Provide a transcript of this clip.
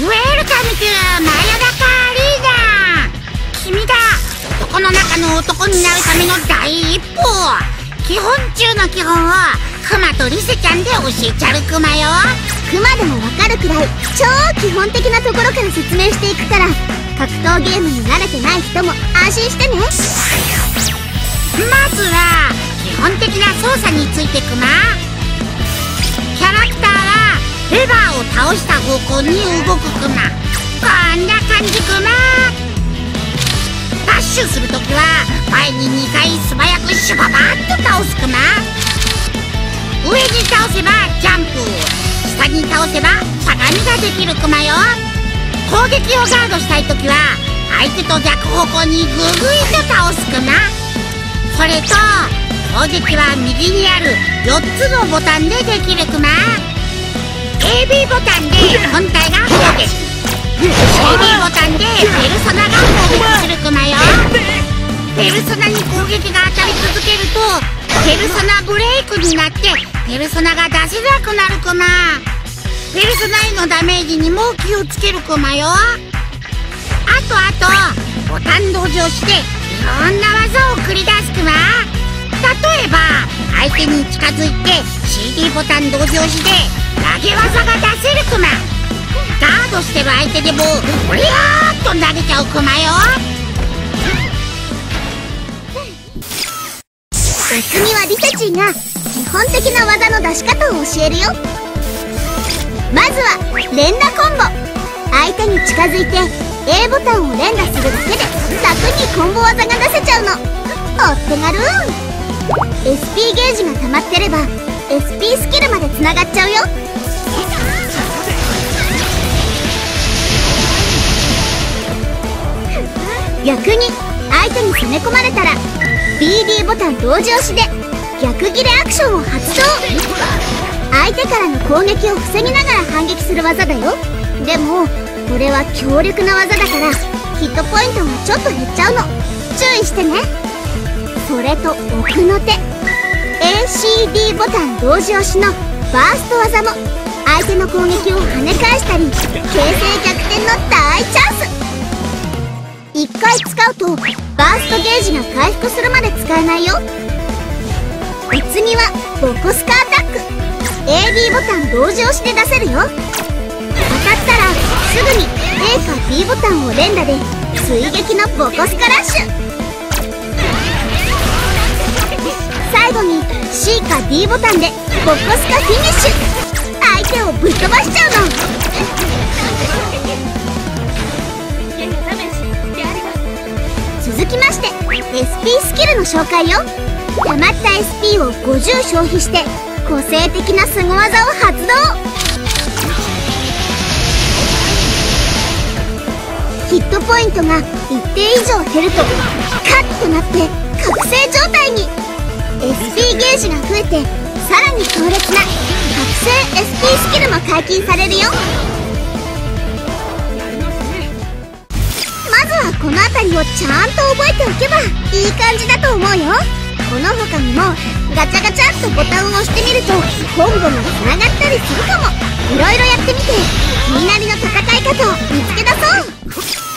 ウェルカムトゥマヨダカリーナ君だ男の中の男になるための第一歩基本中の基本をクマとリセちゃんで教えちゃるクマよクマでもわかるくらい超基本的なところから説明していくから格闘ゲームに慣れてない人も安心してねまずは基本的な操作についてクマ倒した方向に動くクマこんな感じクマダッシュするときは前に2回素早くシュババッと倒すクマ上に倒せばジャンプ下に倒せばしゃがみができるクマよ。攻撃をガードしたいときは相手と逆方向にググイと倒すクマそれと攻撃は右にある4つのボタンでできるクマ AB ボタンで本体が攻撃 CD ボタンでペルソナが攻撃するクマよ。ペルソナに攻撃が当たり続けるとペルソナブレイクになってペルソナが出せなくなるクマペルソナへのダメージにも気をつけるクマよ。あとあとボタン同乗していろんな技を繰り出すクマえば相手に近づいて CD ボタン同乗して投げ技が出せるクマ。ガードしてる相手でもおりゃーっと投げちゃうクマよ。お次はリセチンが基本的な技の出し方を教えるよ。まずは連打コンボ。相手に近づいて A ボタンを連打するだけで楽にコンボ技が出せちゃうの。お手軽 SP ゲージが溜まってれば SP スキルまでつながっちゃうよ。逆に相手に攻め込まれたら BD ボタン同時押しで逆ギレアクションを発動。相手からの攻撃を防ぎながら反撃する技だよ。でもこれは強力な技だからヒットポイントがちょっと減っちゃうの。注意してね。それと奥の手。ACD ボタン同時押しのバースト技も相手の攻撃を跳ね返したり形勢逆転の大チャンス。1回使うとバーストゲージが回復するまで使えないよ。お次はボコスカアタック。AB ボタン同時押しで出せるよ。当たったらすぐに A か B ボタンを連打で追撃のボコスカラッシュ。C か D ボタンでボコスカフィニッシュ。相手をぶっ飛ばしちゃうの。続きまして SP スキルの紹介よ。溜まった SP を50消費して個性的な凄技を発動。ヒットポイントが一定以上減るとカッとなって覚醒状態に。SP ゲージが増えてさらに強烈な覚醒 SP スキルも解禁されるよ。まずはこの辺りをちゃんと覚えておけばいい感じだと思うよ。この他にもガチャガチャっとボタンを押してみるとコンボがつながったりするかも。いろいろやってみて気になりの戦い方を見つけ出そう。